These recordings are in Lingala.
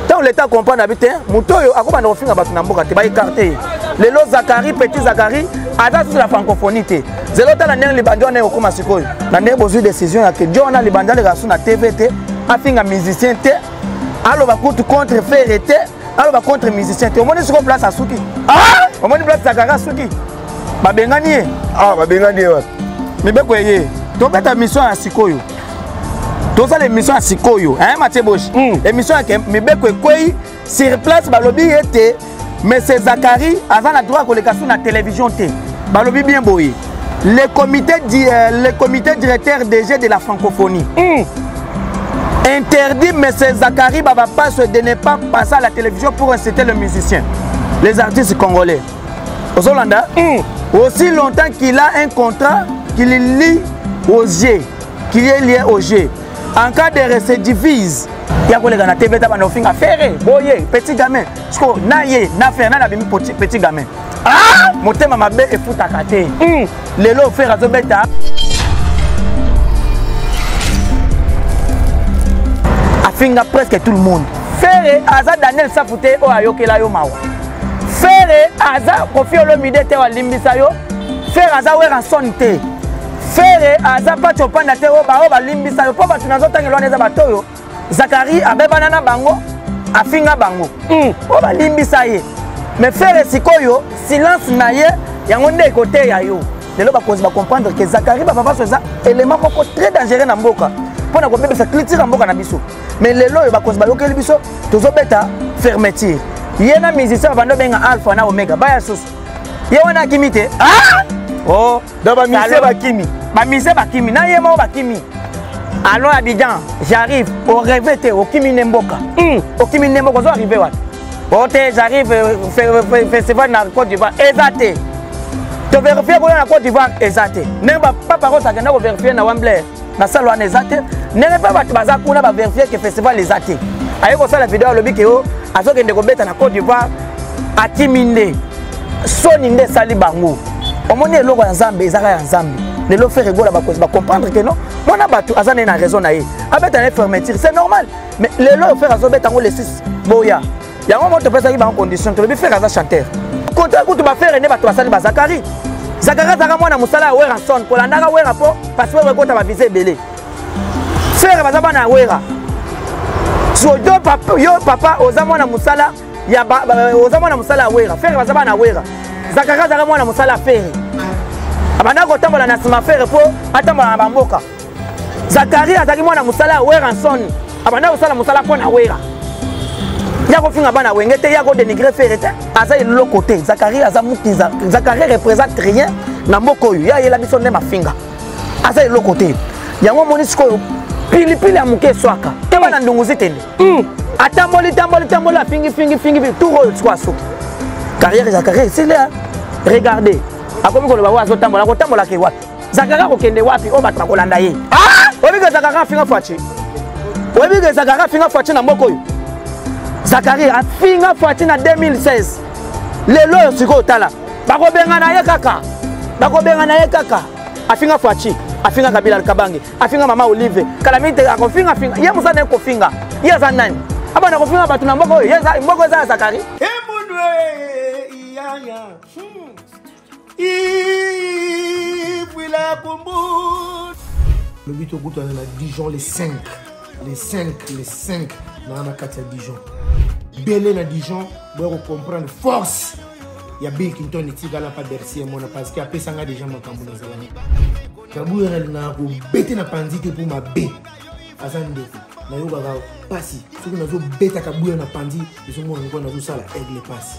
ntango leta akomprendre abi te moto oyo akobanda kofinga bato na mboka te baekarte ye lelo zakari petit zakari aza susu na francophonie te zelo tala ndenge libandi wana ekokoma sikoyo na ndenge bozwi décision ya ke jo wana libandi aleka su na tv te afinga musicien te aloba kutu contre fere te aloba contre musicien te omoni sikoyo place asuki ah! omoni place zakari asuki babengani ye ah, babengani ye wapi mibeko eye tobeta mission ya sikoyo tozala émission ya sikoyo hein matie boshi mm. émission yake mibeko ekwei sur place balobi ete monsieur zakari aza na droit koleka su na télévision te balobi bien boye le comité, euh, le comité directeur des jeux de la francophonie mm. interdit M. Zachary Babapasso de ne pas passer à la télévision pour inciter le musicien, les artistes congolais. ozolanda mm. aussi longtemps qu'il a un contrat qu'il lit aux yeux qu'il est lié aux yeux en cas de récidivisme ya koleka na te beta banda ofinga fere boye petit gamin siko na ye na fere nani abimi petit gamin ah! motema mabe efutaka te hmm. lelo fere azobeta afinga presque tout le monde fere aza daniel safu te oyo ayokela yo mawa fere aza kofi olomide te oyo alimbisa yo fere aza weranson te fere aza paco panda te oyo baoyo balimbisa yo mpo bato nazotangela wana eza bato oyo zakari abebana na bango afinga bango hmm. mpo balimbisa ye mais fere sikoyo silence na ye yango nde ekoteya yo lelo bakonzi bacomprendre ke zakari bapapaso eza élément moko très dangereux na mboka mpo na kobebisa culture ya mboka na biso mais lelo oyo bakonzi bayokeli biso tozobeta fermeture ye na musicien babanda obenga alpha na omega baya susu ye wana akimi te ah! oh, donc bamise bakimi bamise bakimi na ye moko bakimi allons abidjan j'arrive oreve te okimi nde mboka hmm. okimi nde mboka ozo arrive wapi o te j'arrive euh, euh, euh, festival na côte d'ivoire eza te toverifie kuna na côte d'ivoire eza te ndenge bapapa kosakenda koverifie na wamblere na sale wana eza te ndenge mpe bato baza kuna baverifie ke festival eza te aye kosala video alobi ke yo azokende kobeta na cote d'ivoire akimi nde soni nde esali bango omoni eloko ya nzambe ezaka ya nzambe lelo fere egola bakonzi bacomprendre ke non mwana bato aza naye na raison na ye abeta na ye fermeture c'est normal mais lelo oyo fere azobeta yango le 6 boya yango moko topesaki bango condition tolobi frere aza chanteur contraire kutu bafere nde bato basali bazakari zakari azalaka mwana mosala ya werason kolandaka wera mpo passeport ekota bavisa ebele fere baza bana ya wera so yo papa, yo papa oza mwana mosala ya ba, ba, oza mwana mosala ya wera fere baza bana ya wera zakari azalaka mwana mosala ya fere abandaki kotambola na nsima fere mpo atambola na bamboka Zakaria azalaki mwana mosala ya Weranson. Abanda kosala mosala mpo na Wera. Ye akofinga bana wenge te, ye akodenigre fere te. Aza eloko te. Zakaria aza muki. Zakaria représente rien na mboka oyo. Ye ayela biso nde mafinga. Aza eloko te. Yango omoni sikoyo pilipili ya moke eswaka. Keba na ndunguzi tende. Mm. Atamboli, tamboli, tamboli, afingi, fingi, fingi, fingi. Tour oyo sikoyo asuki. Carrière ya carrière, c'est là. Regardez. Akomi koloba oyo azotambola, akotambolaka wapi? zakara kokende wapi oyo bato bakolanda ye ah! oyebi ke zakara afinga faci oyebi ke zakara afinga faci na moko oyo zakari afinga faci na 2016 lelo oyo sikoyo tala bakobengana ye kaka bakobengana ye kaka afinga faci afinga kabila likabange afinga mama olive kala mingi te akofinga finga ye mosa naye kofinga ye aza nani abanda kofinga bato na mboka oyo mboka eza ya zakari hey, ivuila kombo lobi tokutana na dijon le 5 le 5 le 5 naa na kati ya dijon bele na dijon boya kocomprendre force ya bill kinton etikala pa bercy emona parce que apesa nga deja makambo nazalani kabuya nalingaka kobete na panzi te mpo mabe aza ndeko nayokaka mpasi soki nazobeta kabuya na panzi ezomona nikuwa nazosala aigle mpasi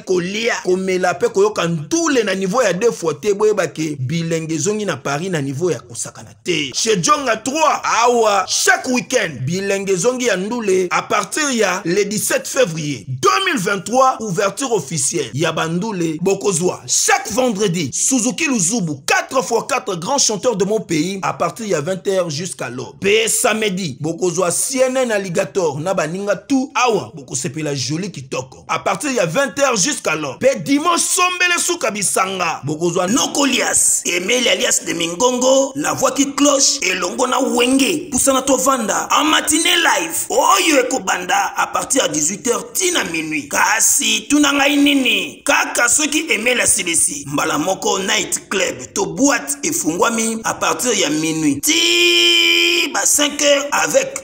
kolia komela mpe koyoka ntule na niveau ya deux fois te boyeba ke bilenge ezongi na paris na niveau ya kosakana te chez jonga 3 awa chaque week-end bilenge ezongi ya ndule à partir ya le 17 février 2023 ouverture officielle ya bandule bokozwa chaque vendredi suzuki luzubu 4 fois 4 grands chanteurs de mon pays à partir ya 20h jusqu'à l'aube mpe samedi bokozwa cnn alligator na baninga tout awa bokosepela joli kitoko à partir ya 20h jusqu'à l'heure mpe dimanche sombele suka bisanga bokozwa noko lias emeli alias de mingongo na voaki cloche elongo na wenge pusana tovanda en matine live oyo oh, ekobanda à partir ya 18h ti na minuit kasi tuna ngai nini kaka soki emeli asilisi mbala moko night club to boite efungwami à partir ya minuit ti ba 5h avec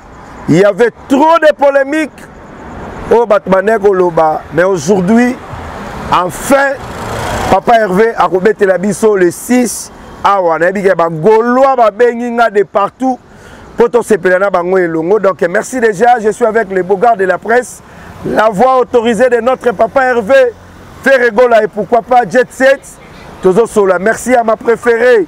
il y avait trop de polemique oyo bato bandaki koloba mais aujourd'hui enfin papa herve akobetela biso le 6 awa nayebi ke bagolois babengi nga de partout mpo tosepela na bango elongo donc merci déjà je suis avec le beaugard de la presse la voix autorisée de notre papa herve ferregola et pourquoi pas jet set tozosolola merci à ma préférée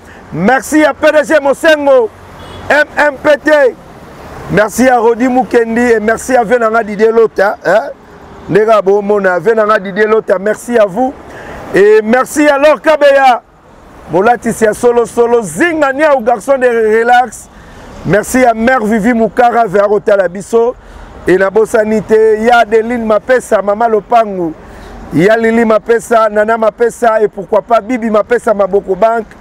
merci ya pdg mosengo mmpt merci ya rodi mukendi et merci ya vie na nga didie lota hein? ndenge kaka bomona vie na nga didie lota merci ya vous et merci ya lor kabeya molatisi ya solosolo zinga niau garçon de relax merci ya mère vivi mukara vea kotala biso e nabosani te ya adeline mapesa mama lopangu ya lili mapesa nana mapesa e pourquoi pas bibi mapesa maboko banque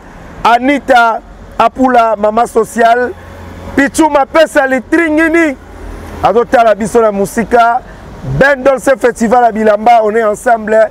anita apula mama sociale pichu mapesa litringini azotala biso na mosika ben dolce festival ya bilamba on est ensemble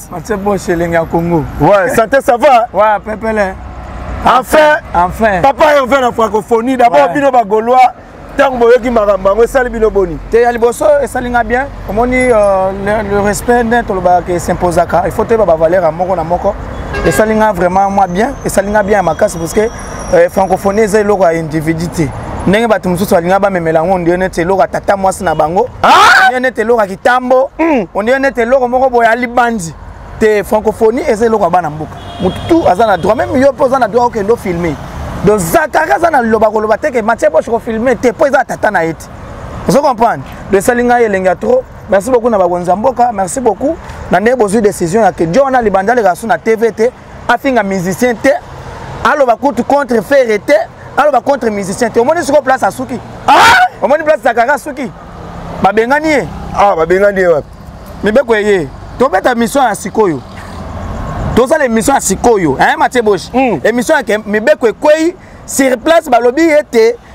Mathieu Bosch elenge ya Congo. Ouais, santé ça va? Ouais, pepele. Enfin, enfin. Papa Hervé na francophonie, d'abord ouais. bino ba Gaulois ntango boyoki makambo yango esali bino boni te ya liboso esali nga bien omoni euh, le respect nde tolobaka esimposaka il faut toyeba bavaleur ya moko na moko esali nga vraiment mwa bien esali nga bien ya makasi parce que eh, francophonie eza eloko ya individu te ndenge bato mosusu balinga bamemela yango ondire neti eloko ya tata mwasi na bango ah! ondire neti eloko ya kitambo hmm. ondire neti eloko moko boye alibandi te francophonie eza eloko ya bana mboka motu tu aza na droit meme yo mpe oza na droit okende ofilme donc zakaka aza na liloba koloba te ke matie boshe kofilme te mpo eza tata na ye te ozo comprendre do esali ngai elengi ya trop merci beaucoup na bakonzi ya mboka merci beaucoup na ndenge bozwi décision ya ke jo wana libanda alekaka so na tv te afinga musicien te aloba kutu contre ferre te aloba contre musicien te omoni sikoyo place asuki ah! omoni place zakara asuki babengani ye ah, babengani ye wapi mibeko eye tobeta mission ya sikoyo tozala émission ya sikoyo matie boshi hmm. émission yake mibeko ekwei sur place balobi ete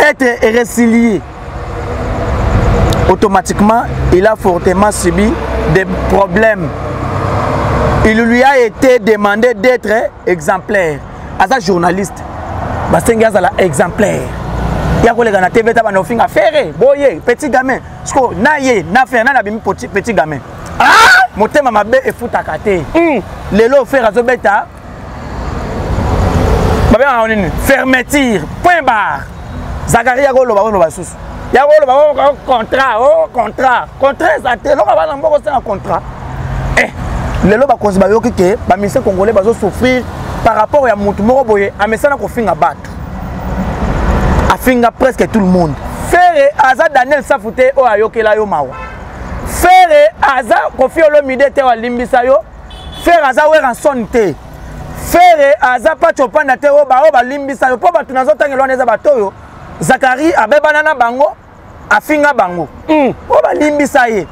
être résilié automatiquement il a fortement subi des problèmes il lui a été demandé d'être exemplaire aza journaliste basengi azala exemplaire ya koleka na tv ta banda ofinga fere boye petit gamin siko na ye na fere nani abimi petit gamin ah! motema mabe efutaka te hmm. lelo fere azobeta babengaka nini fermeture point barre zakari yako oloba oloba susu yako oloba oh, oh, contrat o oh, contrat contrat eza te eloko bana moko osenga contrat eh lelo bakonzi bayoki ke bamise congolais bazosouffrir par rapport ya motu moko boye amesana kofinga bato afinga presque tout le monde fere aza daniel safu te oyo ayokela yo mawa fere aza kofi olomide te oyo alimbisa yo ferre aza weranson te ferre aza paci opanda te oyo baoyo balimbisa yo mpo bato nazotangela wana eza bato oyo zakari abebana na bango afinga bango hmm. mpo balimbisa ye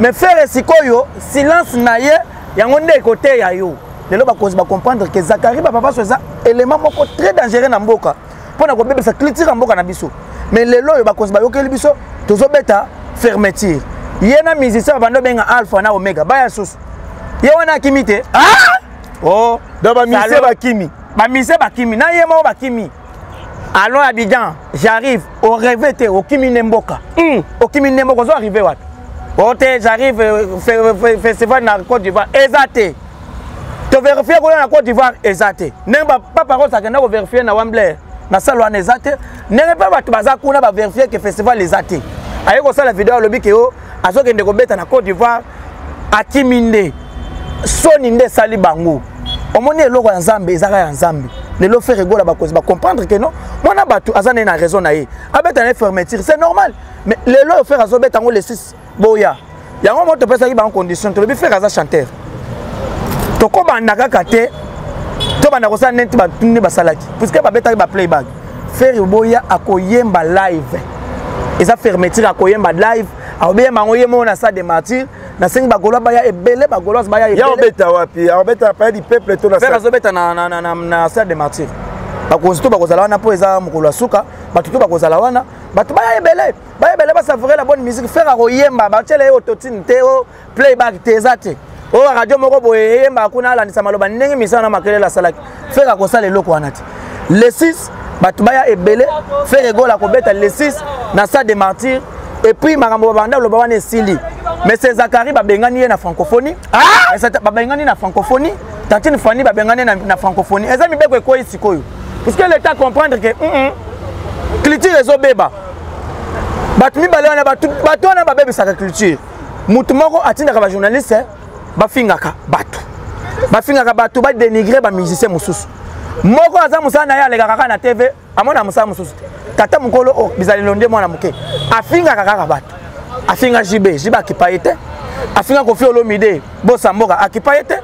mais ferre sikoyo silence na ye yango nde ekoteya yo lelo bakonzi bacomprendre ke zakari bapapa so eza élément moko très dangereux na mboka mpo na kobebisa culture ya mboka na biso mais lelo oyo bakonzi bayokeli biso tozobeta fermeture ye na musicien babanda obenga alpha na omega baya susu ye wana akimi te ah! oh, donc bamise bakimi bamise bakimi na ye moko bakimi allons abidjan j'arrive oreve te okimi nde mboka hmm. okimi nde mboka ozo arrive wapi ote oh, j'arrive euh, festival na côte d'ivoire eza te toverifie kuna na cote d'ivoire eza te ndenge papa rosa akenda koverifie na wembley na sale wana eza te ndenge mpe bato baza kuna baverifie ke festival eza te aye kosala video alobi ke o oh, azokende kobeta na cote d'ivoire akimi nde soni nde esali bango omoni eloko ya nzambe ezaka ya nzambe lelo fere gola bakonzi bacomprendre ke non mwana bato aza naye na raison na ye abeta na ye fermeture c'est normal mais lelo oyo fere azobeta yango le 6 boya yango moko topesaki bango condition tolobi frere aza chanteur tokobanda kaka te tobanda kosala neti bato nde basalaki puiske babetaki baplayback frere boya akoyemba live eza fermeture akoyemba live akobeyemba yango ye moko na sa de martyre nasengi bagolois baya ebele bagoloise baya ebele obeta wapi obeta pa di peuple to na sa azobeta na na na na sa de martyre bakonzi to bakozala wana mpo eza mokolo ya suka bato to bakozala wana bato baya ebele bayebele basavoure la bonne musique frère akoyemba batyela ye ototine te o oh, playback te eza te oyo oh, radio moko boye eyembaka kuna alandisa maloba ndenge misala na makelele asalaki frère akosala eloko wana te le 6 bato baya ebele frère egola akobeta le 6 na stade de martyr epuis makambo babanda loba wana esili monsieur zakari babengani ye na francophonie ah! babengani na francophonie tantine fani babengani na francophonie eza mibeko ekwei sikoyo puisque leta comprendre ke mm -mm. culture ezobeba bato mibale wana bato wana babebisaka culture moto moko atindaka bajournaliste eh, bafingaka bato bafingaka bato badenigre bamusicien mosusu moko aza mosala na ye alekaka kaka na tv amona mosala mosusu te tata mokolo oh, bizalelo nde mwana moke afingaka kaka bato afinga jb jb akipa ye te afinga kofi olomide bosa mboka akipa ye te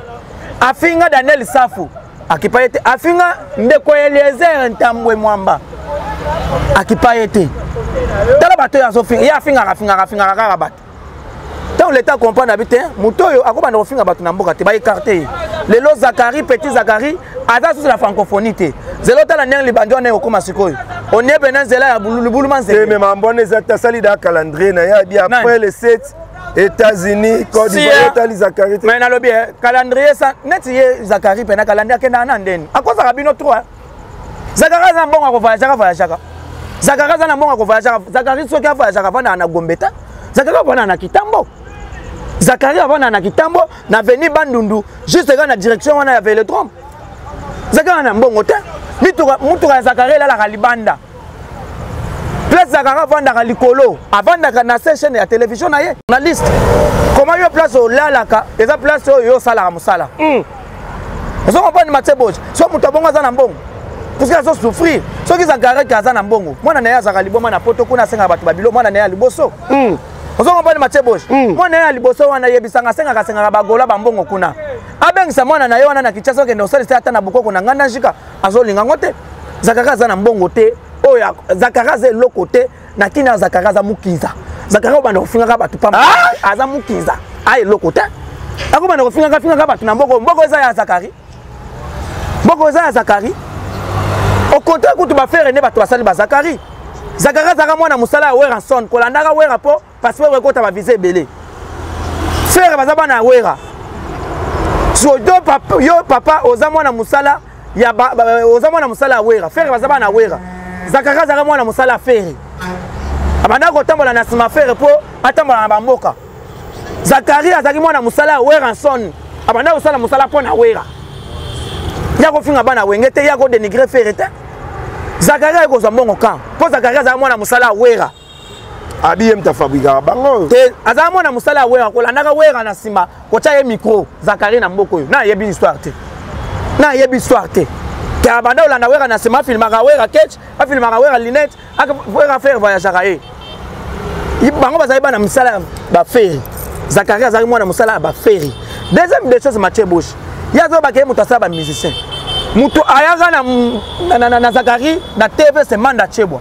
afinga daniel safu akipa ye te afinga ndeko ya eliezer ntambwe mwamba akipa ye te tala bato oyo azofinga ye afingaka afingaka afingaka kaka bato ntango leta comprendre abi te moto oyo akobanda kofinga bato na mboka te baekarte ye lelo zakari petit zakari aza susu na francophonie te zelo tala ndenge libandi wana ekokoma sikoyo oniebe na nzela ya libuluma nzela emema mbona eza te asali da calendrier na ye abi après le 7 États-Unis, Côte d'Ivoire, Italie, Zachary. Mais na lobi eh, calendrier ça net ye Zachary pena calendrier kenda na ndeni. Akoza kabino trop. Hein. Zachary za mbongo ko voyager ka voyager ka. Zachary za na mbongo ko voyager ka. Zachary soki a voyager ka vana na Gombeta. Zachary vana na Kitambo. Zachary vana na Kitambo na Avenue Bandundu juste quand na direction wana ya Velodrome. Zachary na mbongo te. Mituka mutuka ya Zachary la la libanda. place ya kaka avandaka likolo avandaka na se chaîne ya télévision na ye journaliste koma yo place olalaka eza place oyo yo osalaka mosala hmm. ozo comprendre matie boje so moto abongo aza na mbongo puisque azo souffrir soki eza gareke aza na mbongo mwana na ye azalaka liboma na poto kuna asengaka bato babilo mwana na ye ya liboso hmm. ozo comprendre matie boje hmm. mwana na ye ya liboso wana yebisanga asengaka asengaka bagola bambongo kuna abengisa mwana na ye wana na kinshasa okende osalisa ata na bokoko na ngai na jika azolinga yango te zakara aza na mbongo te oyo zakara aza eloko te na kini ya zakara aza mokinza zakara obanda kofingaka bato pamba ah! aza mokinza a eloko te akobanda kofingaka fingaka bato na mboko mboko eza ya zakari mboko eza ya zakari okontre kutu bafere nde bato basali bazakari zakari azalaka mwana mosala ya weranson kolandaka wera mpo passeport ekota ba visa ebele frere baza bana ya wera so yo papa, yo papa oza mwana mosala ya ba, ba, oza mwana mosala ya wera frere baza bana ya wera zakaka azaka mwana mosala ya fere abandaki kotambola na nsima fere mpo atambola na bamboka zakari azalaki mwana mosala ya weranson abandaki kosala mosala mpo na wera ya kofinga bana wenge te ya kodenigre fere te zakari ayekozwa mbongo kan mpo zakari azalaki mwana mosala ya wera abi ye mta fabrikaka bango te azala mwana mosala ya wera kolandaka wera na nsima kotya ye micro zakari na mboka oyo nayebi histoire te nayebi histoire te te abanda olanda wera na nsima afilmaka wera ketch afilmaka wera linete wera fere voyageaka ye bango bazali bana misala ya baferi zakari azalaki mwana mosala ya baferi deuxième des choses matie boshe ye azobaka ye moto asala bamusicien moto ayaka na, na, na, na, na zakari na tv semanda chebwa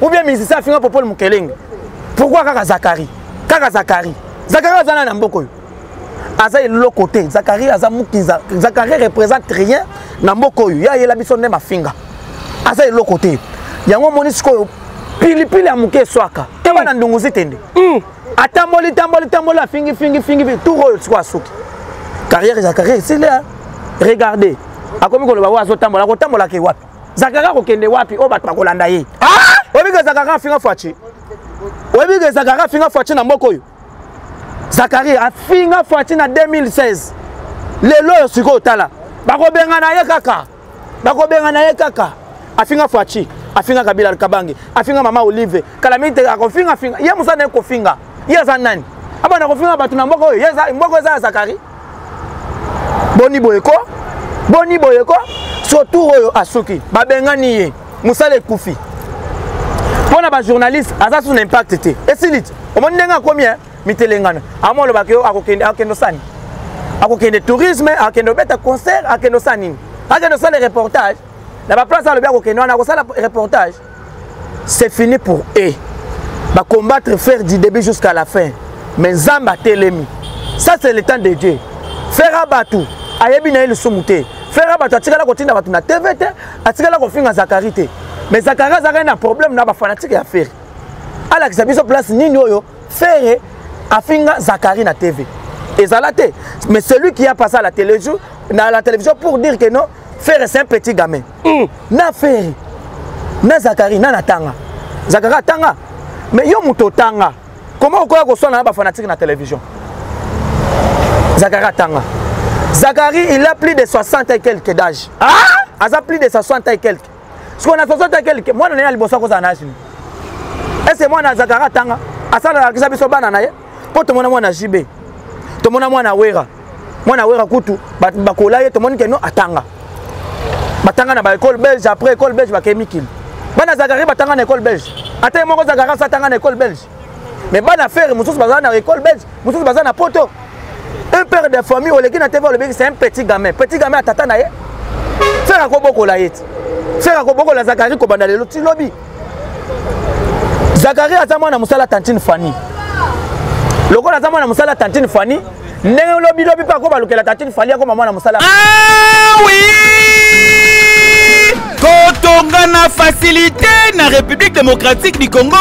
ou bien musicien afinga popol mukelenge pourquoi kaka zakari kaka zakari zakari aza nani na mboka oyo aza eloko te zakari aza mukinza zakari représente rien na mboka oyo ye ayela biso nde mafinga aza eloko te yango omoni sikoyo pilipili ya moke eswaka te bana mm. ndunguzi tende mm. atamboli tamboli tamboli afingi fingi fingi tour oyo sikoyo asuki carrière ya carrière esili regardez akomi koloba oyo azotambola akotambolaka wapi zakara kokende wapi oyo bato bakolanda ye ah! oyebi ke zakara afinga faci oyebi ke zakara afinga faci na mboka oyo zakari afinga faci na 2016 lelo oyo sikoyo tala bakobengana ye kaka bakobengana ye kaka afinga faci afinga kabila kabange afinga mama olive kala mingi te akofinga finga ye mosala na ye kofinga ye aza nani abanda kofinga bato na mboka oyo mboka eza ya zakari boni boye ko boni boye ko so tour oyo asuki babengani ye mosala ekufi mpo na bajournaliste aza sous na impact te esili ti omoni ndenge akomi eh? mitelengano amo olobaka yo akokende akokende osala nini akokende tourisme akokende obeta concert akokende osala nini akokende osala reportage na baplace alobi akokende wana akosala reportage c'est fini pour eux ba combattre faire du début jusqu'à la fin mais nzambe atelemi ça c'est le temps de dieu faire abatu ayebi na ye lisumu te faire abatu atikala kotinda bato na tv te atikala kofinga zakari te mais zakari azalaki na problème na bafanatike ya fere alakisa biso place nini oyo fere afinga zakari na tv ezala te mais celui qui a passé à la télévision, à la télévision pour dire que non fere c'est un petit gamin mm. na feri na zakari na natanga zakari atanga mais yo moto otanga koma okoya koswana na bafanatike na télévision zakari atanga zakari il a plus de 60 et quelque d'âge ah? aza plus de 60 et quelque sikoyo na 60 et quelque mwana na ye ya liboso akozala na age nini ese mwana ya zakari atanga asala alakisa biso bana na ye mpo tomona mwana jb tomona mwana wera mwana wera kutu bakola ye tomoni keno atanga batanga na baekole belge après ekole belge bakei mikili bana zakari batanga na ekole belge ata ye moko zakari asa atanga na ekole belge mais bana fere mosusu baza na ekole belge mosusu baza na poto un père de famille oleki na tv olobeki c'est un petit gamin petit gamin atata na ye fere akobokola ye ti fere akobokola zakari kobanda lelo ti lobi zakari aza mwana mosala tantine fani lokola aza mwana mosala tantine fani ndenge olobilobi mpe ako balukela tantine fani akoma mwana mosala ah, oui! kotonga na fasilite na république démocratique du congo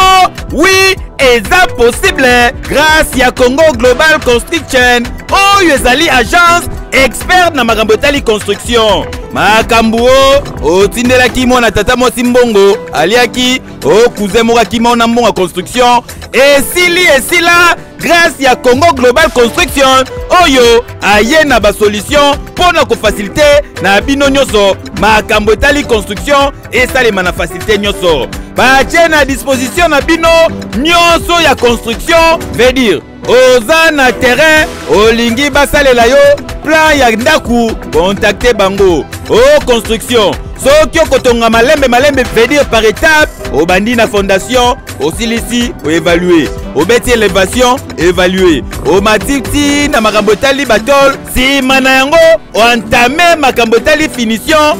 oui eza possible grâce ya congo global construction oyo ezali agence expert na makambo etali construction makambo o otindelaki mwana tata mwasi mbongo aliaki o oh, cousin moko akima ona mbongo ya construction esili esila grâce ya congo global construction oyo aye na basolution mpo na kofasilite na bino nyonso makambo etali construction esalema na fasilite nyonso batie na disposition na bino nyonso ya construction veut dire oza na terrain olingi basalela yo plan ya ndako kontakte bango o oh, construction soki okotonga malembe malembe vedir par étape obandi na fondation osilisi oevalue obeti elevation evalue omati ti na makambo etali batole nsima na yango oentame makambo etali finition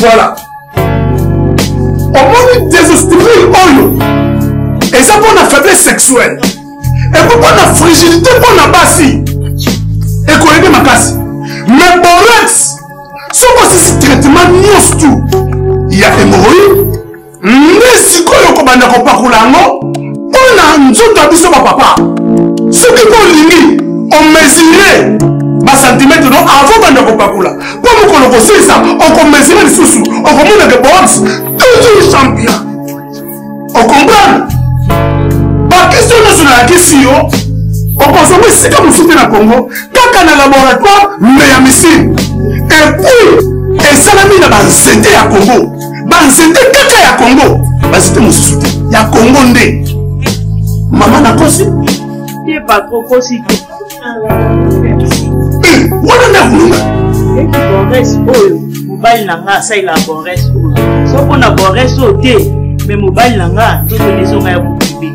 voilà omoni désesprit oyo eza mpo na faiblesse sexuelle eko mpo na frigidité mpo na basi ekoyede makasi mais borex soki osisi traitement nyonso tu ya hémorroïde nde sikoyo okobanda kopakola yango mpo na nzoto ya biso bapapa soki mpo olingi omesire basantimetre no avant banda kopakola mpo mokolo kosilisa okomesire lisusu okomona ke box toujours champion okomprendre bakristo nyonso nalakisi yo okozonga esika mosusu te na congo kaka na laboratoire me ya misine epuis esalami na banzete ya congo banzete kaka ya kongo banzete mosusu te ya kongo nde mama nakosi te patro kosi te eh, wana nde akulunga eki bores oyo mobali na ngai asalela bores oyo soko na bores oyo te me mobali na ngai nzoto ezonga ya bokibe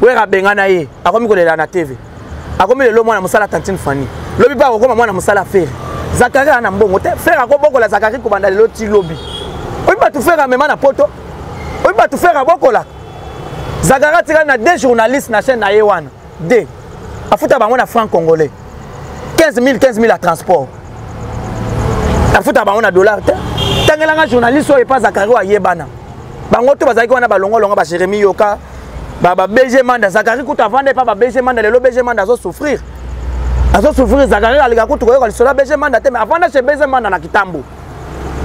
wera abengana ye akomi kolela na tv akomi lelo mwana mosala tantine fani lobi mpe akokoma mwana mosala fere zakari aa na mbongo te fere akobokola zakari kobanda lelo ti lobi oyi bato fere amema na poto oyi bato fere abokolaka zakari atikali na de journaliste na chaîne na ye wana de afuta bango na franc congolais 15000 15000 ya transport nafuta bango na dollar te tangelanga journaliste oyo epa zakari oyo ayebana bango to bazalaki wana balongolongo bajeremi yoka babg manda zakari kutu avanda epa babg manda lelo bg manda azosouffrir azosouffrir zakari aleka kutu koyoka lisolo ya bg manda te mais avanda chez bg manda na kitambo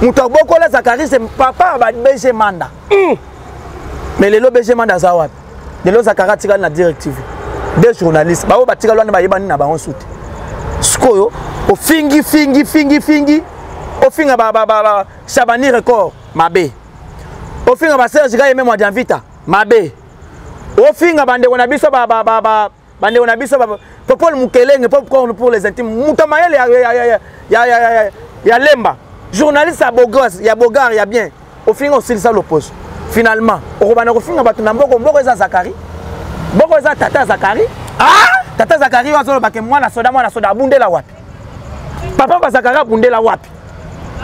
moto abokola zakari se papa ya babg manda hmm. mais lelo bg manda aza wapi lelo zakara atikali na direct tv de journaliste baoyo batikali wana bayebani na bango suti sikoyo ofingi fingi fingi fingi ofinga shabani record mabe ofinga baserge kayeme mwa dianvita mabe ofinga bandeko na biso bandeko na biso popole mukelenge popcorn pour les intimes moto mayele ya lemba journaliste ya bogos ya bogar ya bien ofinga osilisa loposo finalement okobanda kofinga bato na mboko mboko eza zakari mboko eza tata zakari ah! tata zakari oyo azolobake mwana soda mwana soda abundela wapi papa bazakari abundela wapi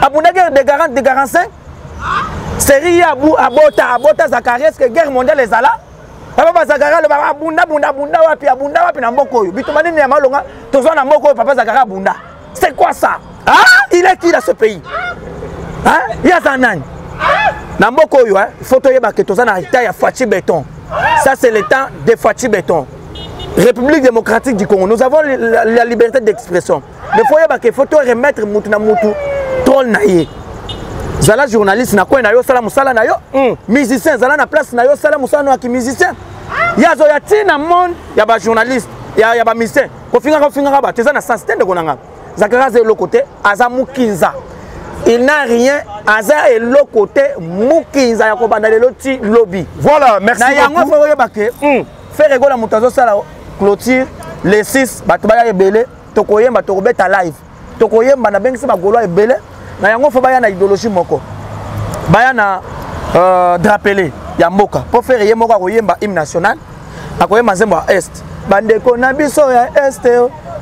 abundaki de 40 de 45 serie ye abota abota zakari eske guerre mondiale ezala papa bazakaka aloba abunda ah, bunda abunda wapi abunda wapi na mboka oyo bituma nini ya malonga tozwa na mboka oyo papa zakaka abunda c'est quoi ça ah, il est qui dans ce pays ah, ye aza nani na mboka oyo faut toyeba ke toza na état ya faci béton ça c'est le temps de faci béton république démocratique du congo nous avons la, la liberté d'expression mais faut yeba ke faut to remettre mutu na mutu trône na ye zala journaliste na coin na yo sala musala na yo mm. musicien zala na place na yo sala musala na ki musicien ye azoya ti na monde ya ba journaliste ya, ya ba musicien kofingaka ofingaka bato eza na sens te ndeko na nga zakaka aza eloko te aza mukinza il n'a rien aza eloko te mukinza ya kobanda lelo ti lobi voilà merci na yango fo oyeba ke mm. ferre egola moto azosala clôture le 6 bato baya ebele tokoyemba tokobeta live tokoyemba nabengisi bagolois ebele na yango fo baya na idéologie moko baya na euh, drapele ya mboka mpo fere ye moko akoyemba hymne national akoyemba nzembo ya est bandeko na biso ya est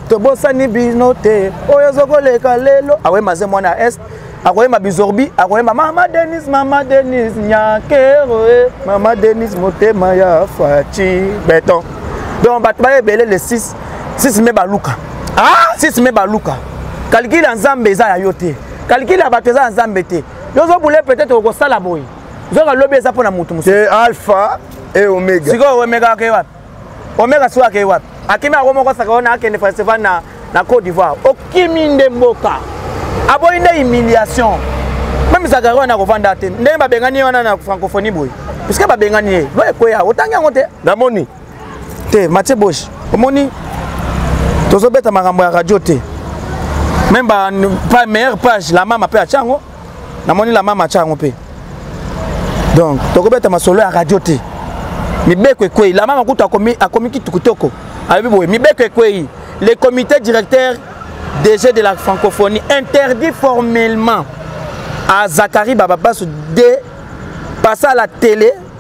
tobosani bino te oyo ezokoleka lelo akoyemba nzembo wana ya est akoyemba bizorbi akoyemba mama denis mama denis nyakero eh. mama denis motema ya faci beton donc bato baya ebele le 6 6 me baluka ah 6 me baluka kalikili ya nzambe eza ya yo te kalikili ya bato eza ya nzambe te yo ozobule peut-être okosala boye nzoka lobi eza mpo na motu mosusu alpha e omega sikoyo omega ake wapi omega soki akei wapi akimi yango moko asaka wana akende festival na, na côte d'ivoire okimi nde mboka aboyi nde humiliation meme zakari wana akovanda te ndenge babengani ye wana na francophonie boye puiske babengani ye lo ekweya otangi yango te namoni te matie bosh omoni tozobeta makambo ya radio te meme meilleure page la mama mpe atya yango namoni la mama atya yango mpe donc tokobeta masolo ya radio te mibeko ekwei la mama kutu akomi, akomi kitukutoko alobi boye mibeko ekwei le comité directeur des jeux de la francophonie interdit formellement à zakari bababasu de passer à la télé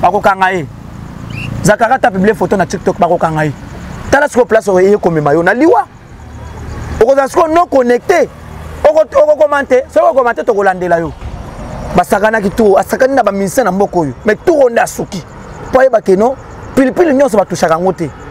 bakokanga ye zakari ata publie foto na tiktok bakokanga ye tala sikoyo place oyo eye komema yo na liwa okozala sikoyo non connecte okokomante soki okomante tokolandela yo basakanaki tour asakani na bamusicien na mboka oyo mais tour oyo nde asuki mpo ayebake no pilipili nyonso batushaka yango te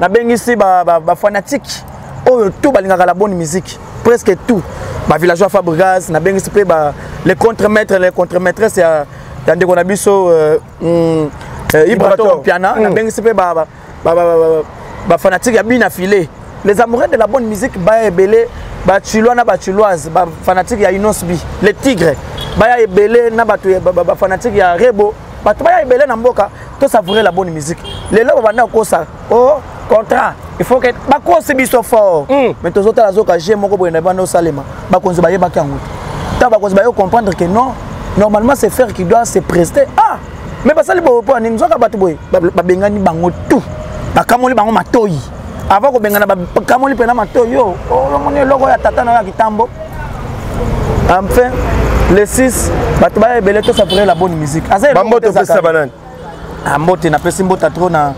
nabengisi bafanatike ba, ba oyo tout balingaka la bonne musique presque tout bavillageois fabrigas nabengisi mpe le contre maître le contre maîtresse ya, ya ndeko na biso euh, mm, euh, ibrato piana mm. nabengisi mpe bafanatike ya bina filet les amoureux de la bonne musique baya ebele bachilois na bachiloise bafanatike ya inosbi le tigre baya ebele na bato bafanatike ya rebo bato baya ebele na mboka to savourer la bonne musique lelo babanda kokosa o oh, contrat il faut que bakosi biso fort mm. mais tozotala zoka je moko boye na banda osalema bakonzi bayebaki yango te ntango bakonzi baye comprendre que non normalement c'est faire qui doit se prester ah mais basali boye mpo ya nini nzoka bato boye babengani bango tout bakamoli bango matoyi avant kobengana bakamoli mpena mato yo olomoni eloko ya tata na yo ya kitambo enfin le 6 bato baya ebele tosapure la bonne musique aza bambote opesa banani ah, mbote napesi mbota trop na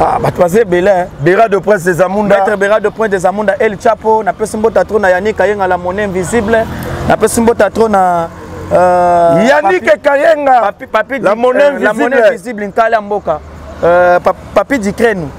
ah, bato baza ebele eh. bera de prince des amunda maître bera de prince des amunda el chapo napesi mbota trop na yanik ayenga la monnaie invisible napesi mbota trop na euh, yanike kayenga papi, papi, la monnaie invisible, euh, la monnaie invisible nkala mboka euh, papi dikrenu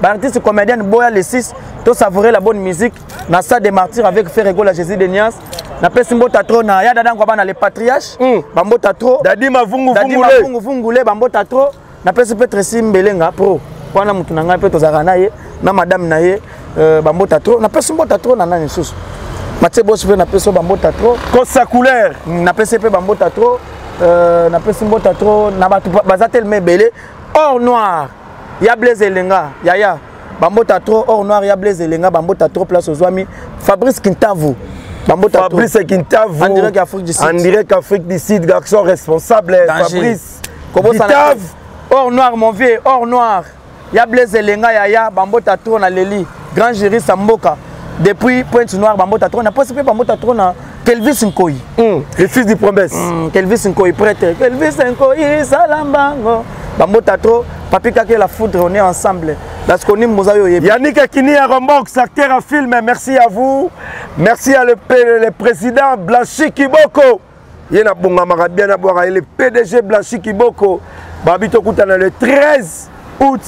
Ba artistes comediennes boya le 6 to savourer la bonne musique na stade des martyrs avec Ferrego la Jésus de Nias. Na pesi mbota trop na ya dada ngwa na le patriarche. Mm. Ba mbota trop. Dadi mavungu vungule. Dadi mavungu vungule ba mbota trop. Na pesi Petre Simbelenga pro. Wana mutu na ngai pe tozaka na ye na madame na ye euh, ba mbota trop. Na pesi mbota trop na nani susu. Mathieu Boss pe na pesi ba mbota trop. Kosa couleur. Mm, na pesi pe ba mbota trop. Euh, na pesi mbota trop na bato baza telema ebele or noir ya blaise elenga yaya bambota trop or noir ya blaise elenga bambota trop place ozwami fabrice kintavu bambota fabrice kintavu en direct afrique du sud en direct afrique du sud garçon responsable Danger. fabrice kobosana or noir mon vieux or noir ya blaise elenga yaya bambota trop na leli grand juriste ya mboka depuis pointe noire bambota trop na posi mpe bambota trop na Kelvis Nkoyi, mm. le fils du promesse. Mm, Kelvis Nkoyi, prêtre. Kelvis Nkoyi, Salambango. Bambota trop, Papi Kake la foudre, on est ensemble. Parce qu'on est Mosaïo Yebi. Yannick Akini à Rombox, acteur à film, merci à vous. Merci à le, le président Blanchi Kiboko. Il y a un bien à boire. Le PDG Blanchi Kiboko. Babi Tokutana le 13 août.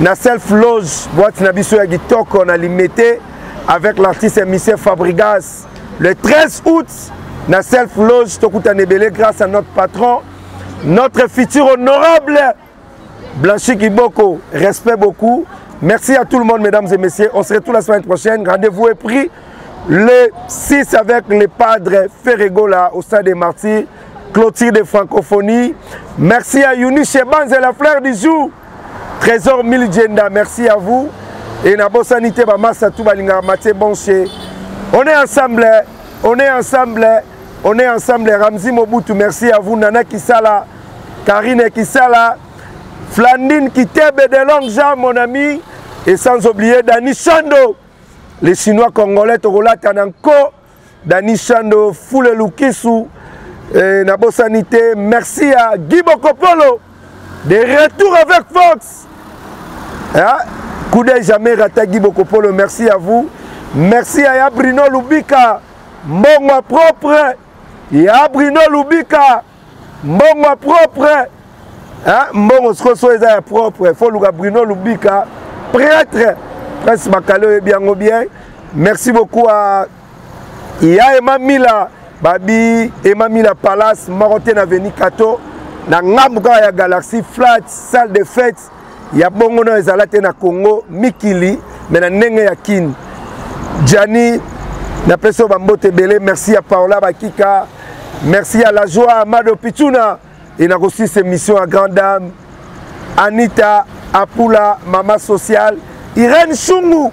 Na self loge, boîte na biso ya gitoko na limete avec l'artiste émissaire Fabrigas. le 13 août na self loge tokutana ebele grâce à notre patron notre futur honorable Blanchi Kiboko, respect beaucoup. Merci à tout le monde, mesdames et messieurs. On se retrouve la semaine prochaine. Rendez-vous est pris le 6 avec les padres Ferregola au stade des Martyrs, clôture des francophonies. Merci à Youni Chebanz et la fleur du jour. Trésor Miljenda, merci à vous. Et na bosani te ba massa tout balinga maté bon chez. On est ensemble, on est ensemble, on est ensemble. Ramzi Mobutu, merci à vous. Nana Kisala, Karine Kisala, Flandine Kitebe de longue jambes, mon ami. Et sans oublier Dani Chando, les Chinois congolais, Togolata Nanko. Dani Shando, Fule Lukisu, eh, na bosani te merci ya guy bokopolo de retour avec fox hein? coup d'œil jamais rata guy bokopolo merci à vous merci ya ya bruno lubika mbongo propre ya bruno lubika mbongo ya propre mbongo sikoyo so eza ya propre fo luka bruno lubika prêtre prince makale oyebi yango bien merci beaucoup a ya emamila babi emamila palace moko te na veni kato na ngambu kaka ya galaxie flat salle de fete ya bongo nayo ezala te na congo mikili me na ndenge ya kini jani napesi yo bambote ebele merci ya paola bakika merci ya la joie amado pichuna e nakosisa émission ya grande dame anita apula mama sociale irène shungu